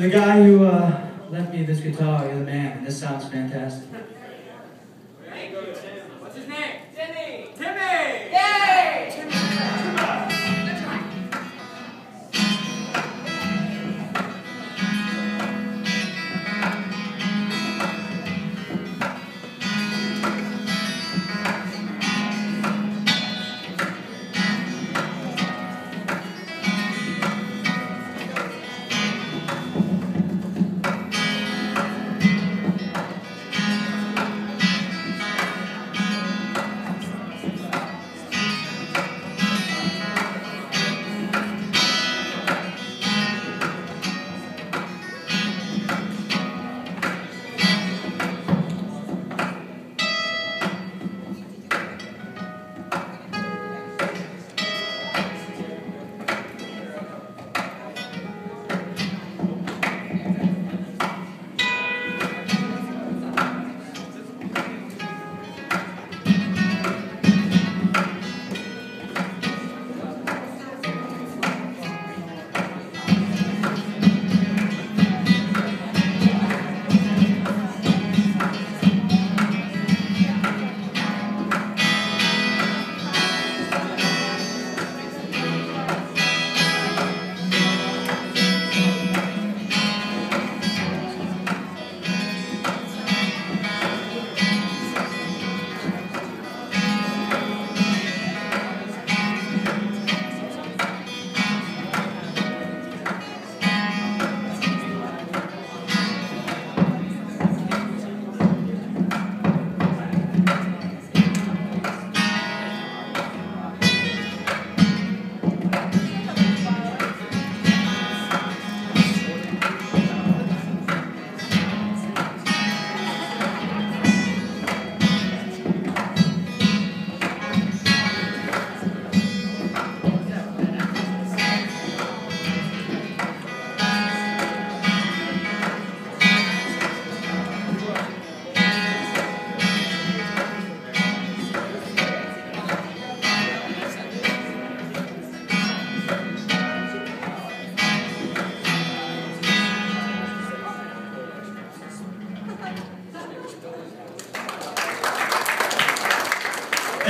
The guy who uh, left me this guitar, you're the man, this sounds fantastic.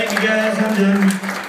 Thank you guys. I'm done.